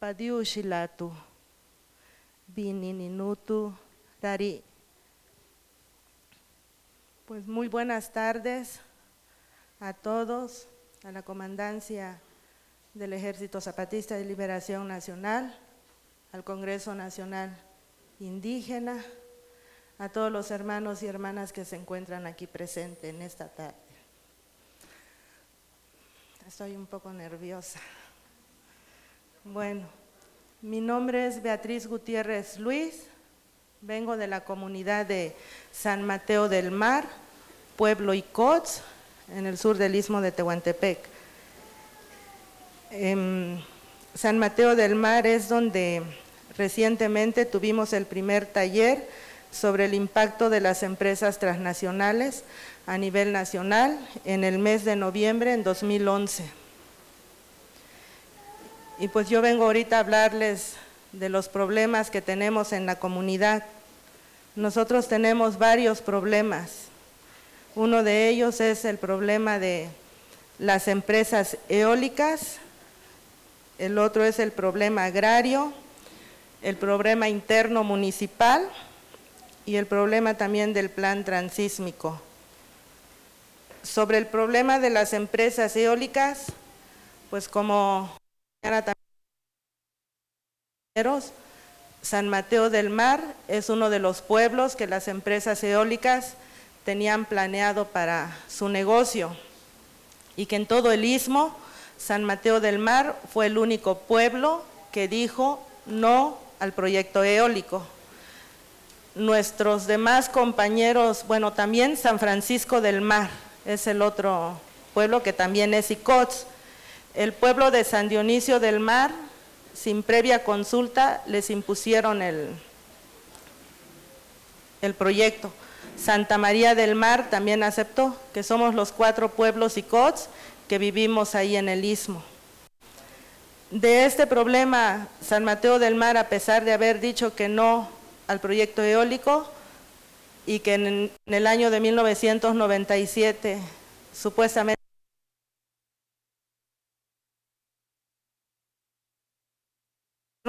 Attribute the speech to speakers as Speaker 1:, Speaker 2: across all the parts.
Speaker 1: padiu shilatu, vinininutu, dari. Pues muy buenas tardes a todos, a la comandancia del Ejército Zapatista de Liberación Nacional, al Congreso Nacional Indígena, a todos los hermanos y hermanas que se encuentran aquí presentes en esta tarde. Estoy un poco nerviosa. Bueno, mi nombre es Beatriz Gutiérrez Luis, vengo de la comunidad de San Mateo del Mar, pueblo Icots, en el sur del istmo de Tehuantepec. En San Mateo del Mar es donde recientemente tuvimos el primer taller sobre el impacto de las empresas transnacionales a nivel nacional en el mes de noviembre en 2011. Y pues yo vengo ahorita a hablarles de los problemas que tenemos en la comunidad. Nosotros tenemos varios problemas. Uno de ellos es el problema de las empresas eólicas, el otro es el problema agrario, el problema interno municipal y el problema también del plan transísmico. Sobre el problema de las empresas eólicas, pues como San Mateo del Mar es uno de los pueblos que las empresas eólicas tenían planeado para su negocio y que en todo el istmo San Mateo del Mar fue el único pueblo que dijo no al proyecto eólico. Nuestros demás compañeros, bueno, también San Francisco del Mar es el otro pueblo que también es Icots. El pueblo de San Dionisio del Mar, sin previa consulta, les impusieron el, el proyecto. Santa María del Mar también aceptó, que somos los cuatro pueblos Icots que vivimos ahí en el istmo. De este problema, San Mateo del Mar, a pesar de haber dicho que no al proyecto eólico y que en, el año de 1997 supuestamente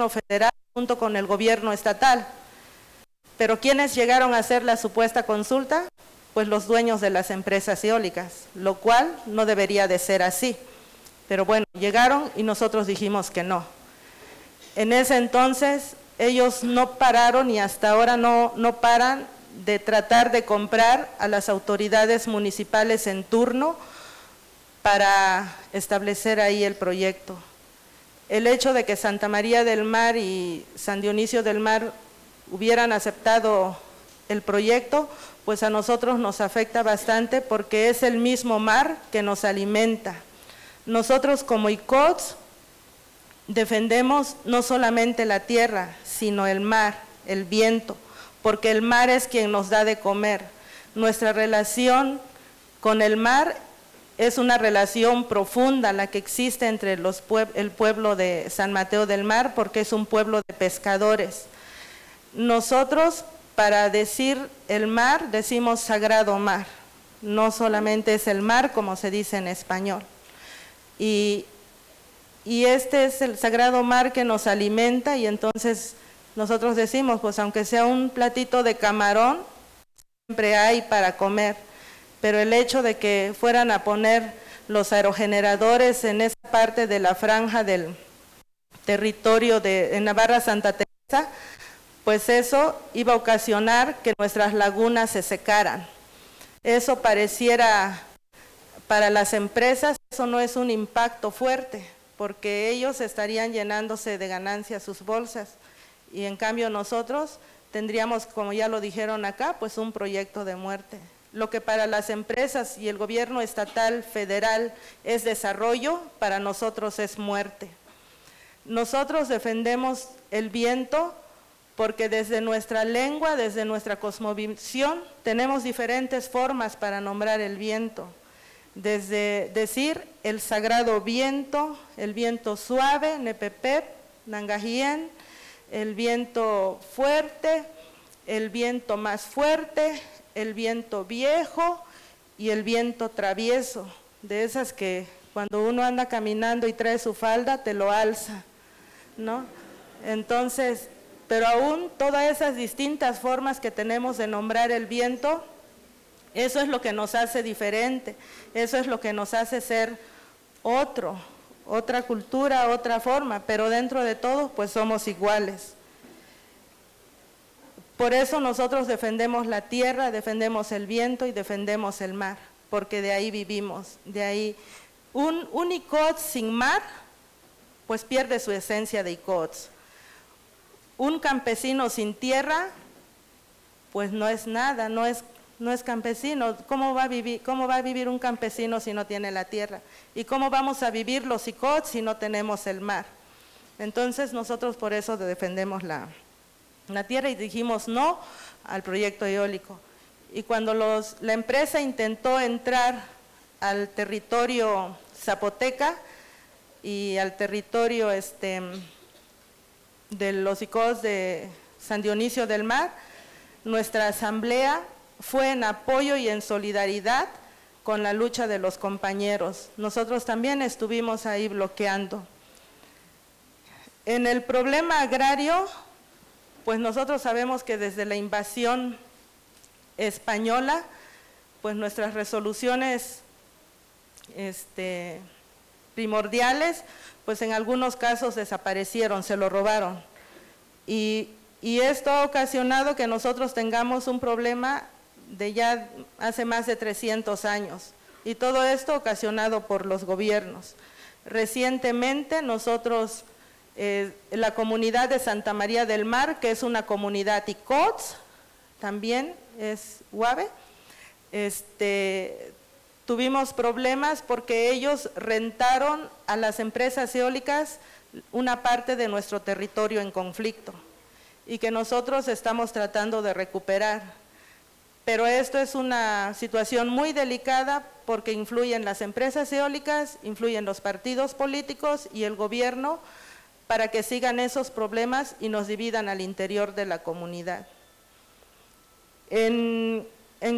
Speaker 1: federal junto con el gobierno estatal. Pero ¿quiénes llegaron a hacer la supuesta consulta? Pues los dueños de las empresas eólicas, lo cual no debería de ser así. Pero bueno, llegaron y nosotros dijimos que no. En ese entonces ellos no pararon y hasta ahora no, no paran de tratar de comprar a las autoridades municipales en turno para establecer ahí el proyecto. El hecho de que Santa María del Mar y San Dionisio del Mar hubieran aceptado el proyecto, pues a nosotros nos afecta bastante porque es el mismo mar que nos alimenta. Nosotros como ICOTS defendemos no solamente la tierra, sino el mar, el viento, porque el mar es quien nos da de comer. Nuestra relación con el mar es una relación profunda la que existe entre los el pueblo de San Mateo del Mar, porque es un pueblo de pescadores. Nosotros, para decir el mar, decimos sagrado mar. No solamente es el mar, como se dice en español. Y, este es el sagrado mar que nos alimenta y entonces nosotros decimos, pues aunque sea un platito de camarón, siempre hay para comer. Pero el hecho de que fueran a poner los aerogeneradores en esa parte de la franja del territorio de Navarra Santa Teresa, pues eso iba a ocasionar que nuestras lagunas se secaran. Eso pareciera para las empresas eso no es un impacto fuerte, porque ellos estarían llenándose de ganancias sus bolsas y en cambio nosotros tendríamos, como ya lo dijeron acá, pues un proyecto de muerte. Lo que para las empresas y el gobierno estatal, federal es desarrollo, para nosotros es muerte. Nosotros defendemos el viento porque desde nuestra lengua, desde nuestra cosmovisión, tenemos diferentes formas para nombrar el viento desde decir el sagrado viento, el viento suave, Nepepep, Nangajien, el viento fuerte, el viento más fuerte, el viento viejo y el viento travieso, de esas que cuando uno anda caminando y trae su falda, te lo alza. ¿no? Entonces, pero aún todas esas distintas formas que tenemos de nombrar el viento, eso es lo que nos hace diferente, eso es lo que nos hace ser otro, otra cultura, otra forma, pero dentro de todo pues somos iguales. Por eso nosotros defendemos la tierra, defendemos el viento y defendemos el mar, porque de ahí vivimos, de ahí. Un, un sin mar, pues pierde su esencia de ICOTS. Un campesino sin tierra, pues no es nada, no es no es campesino. ¿Cómo va, a vivir, ¿Cómo va a vivir un campesino si no tiene la tierra? ¿Y cómo vamos a vivir los ICOT si no tenemos el mar? Entonces nosotros por eso defendemos la, la tierra y dijimos no al proyecto eólico. Y cuando los, la empresa intentó entrar al territorio zapoteca y al territorio este, de los ICOs de San Dionisio del Mar, nuestra asamblea fue en apoyo y en solidaridad con la lucha de los compañeros. Nosotros también estuvimos ahí bloqueando. En el problema agrario, pues nosotros sabemos que desde la invasión española, pues nuestras resoluciones este, primordiales, pues en algunos casos desaparecieron, se lo robaron. Y, y esto ha ocasionado que nosotros tengamos un problema de ya hace más de 300 años. Y todo esto ocasionado por los gobiernos. Recientemente nosotros, la comunidad de Santa María del Mar, que es una comunidad ICOTS, también es UAVE, este, tuvimos problemas porque ellos rentaron a las empresas eólicas una parte de nuestro territorio en conflicto y que nosotros estamos tratando de recuperar. Pero esto es una situación muy delicada porque influyen las empresas eólicas, influyen los partidos políticos y el gobierno para que sigan esos problemas y nos dividan al interior de la comunidad. En,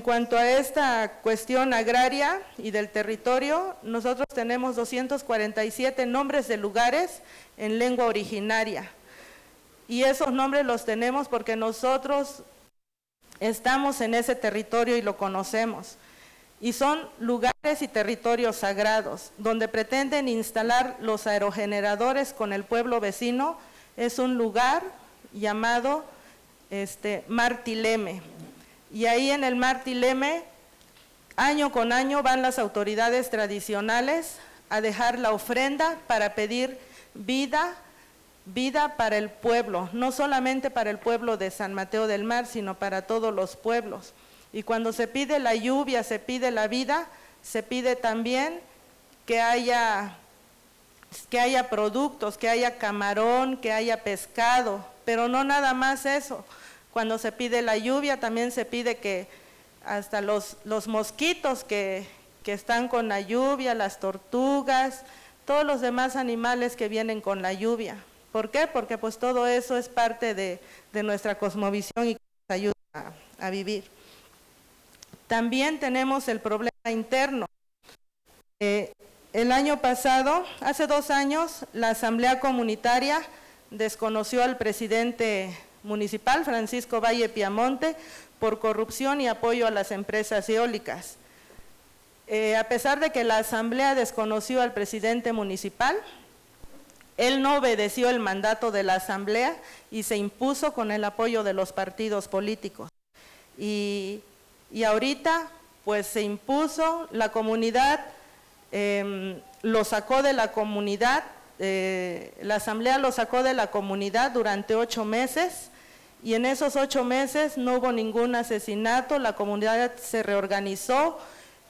Speaker 1: cuanto a esta cuestión agraria y del territorio, nosotros tenemos 247 nombres de lugares en lengua originaria. Y esos nombres los tenemos porque nosotros Estamos en ese territorio y lo conocemos. Y son lugares y territorios sagrados, donde pretenden instalar los aerogeneradores con el pueblo vecino. Es un lugar llamado este, Martileme. Y ahí en el Martileme, año con año van las autoridades tradicionales a dejar la ofrenda para pedir vida, vida para el pueblo, no solamente para el pueblo de San Mateo del Mar, sino para todos los pueblos. Y cuando se pide la lluvia, se pide la vida, se pide también que haya, que haya productos, que haya camarón, que haya pescado, pero no nada más eso. Cuando se pide la lluvia, también se pide que hasta los, los mosquitos que, que están con la lluvia, las tortugas, todos los demás animales que vienen con la lluvia. ¿Por qué? Porque pues todo eso es parte de, nuestra cosmovisión y nos ayuda a, vivir. También tenemos el problema interno. Eh, el año pasado, hace dos años, la Asamblea Comunitaria desconoció al presidente municipal, Francisco Valle Piamonte, por corrupción y apoyo a las empresas eólicas. Eh, a pesar de que la Asamblea desconoció al presidente municipal, él no obedeció el mandato de la Asamblea y se impuso con el apoyo de los partidos políticos. Y, ahorita, pues se impuso, la comunidad em, lo sacó de la comunidad, eh, la Asamblea lo sacó de la comunidad durante ocho meses y en esos ocho meses no hubo ningún asesinato, la comunidad se reorganizó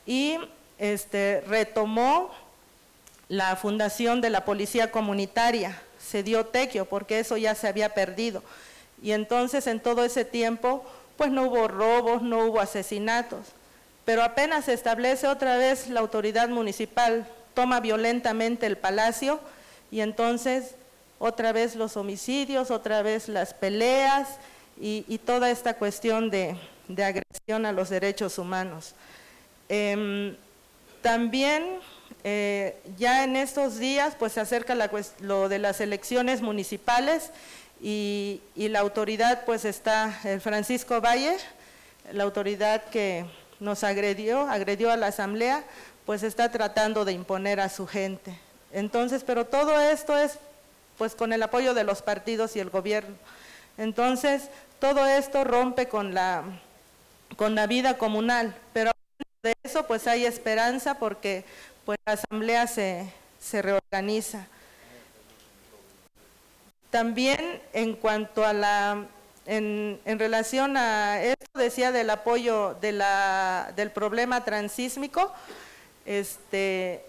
Speaker 1: y este, retomó la fundación de la policía comunitaria, se dio tequio porque eso ya se había perdido. Y entonces en todo ese tiempo, pues no hubo robos, no hubo asesinatos. Pero apenas se establece otra vez la autoridad municipal, toma violentamente el palacio y entonces otra vez los homicidios, otra vez las peleas y, toda esta cuestión de, agresión a los derechos humanos. Em, también eh, ya en estos días pues se acerca lo de las elecciones municipales y, la autoridad pues está el Francisco Valle, la autoridad que nos agredió, agredió a la asamblea, pues está tratando de imponer a su gente. Entonces, pero todo esto es pues con el apoyo de los partidos y el gobierno. Entonces, todo esto rompe con la, con la vida comunal, pero de eso pues hay esperanza porque pues la asamblea se, se reorganiza. También en cuanto a la, en, relación a esto decía del apoyo de la, del problema transísmico, este,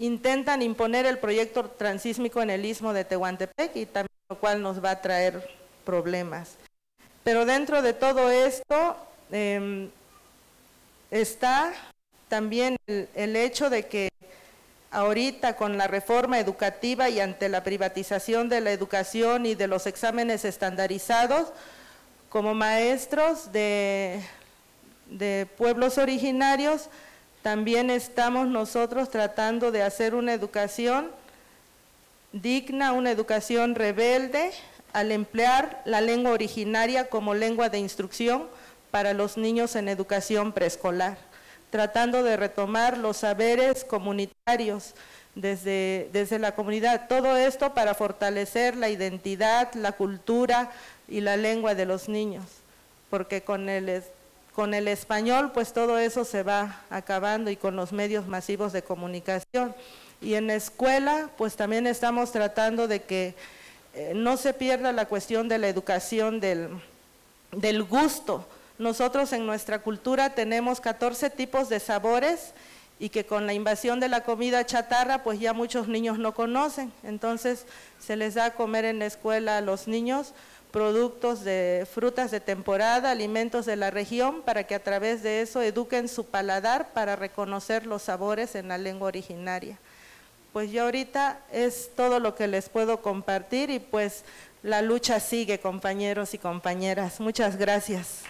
Speaker 1: intentan imponer el proyecto transísmico en el istmo de Tehuantepec y también lo cual nos va a traer problemas. Pero dentro de todo esto em, está también el, hecho de que ahorita con la reforma educativa y ante la privatización de la educación y de los exámenes estandarizados, como maestros de, de pueblos originarios, también estamos nosotros tratando de hacer una educación digna, una educación rebelde, al emplear la lengua originaria como lengua de instrucción para los niños en educación preescolar, tratando de retomar los saberes comunitarios desde, desde la comunidad. Todo esto para fortalecer la identidad, la cultura y la lengua de los niños, porque con el, con el español pues todo eso se va acabando y con los medios masivos de comunicación. Y en la escuela pues también estamos tratando de que eh, no se pierda la cuestión de la educación del, del gusto. Nosotros en nuestra cultura tenemos 14 tipos de sabores y que con la invasión de la comida chatarra, pues ya muchos niños no conocen. Entonces se les da comer en la escuela a los niños productos de frutas de temporada, alimentos de la región, para que a través de eso eduquen su paladar para reconocer los sabores en la lengua originaria pues yo ahorita es todo lo que les puedo compartir y pues la lucha sigue, compañeros y compañeras. Muchas gracias.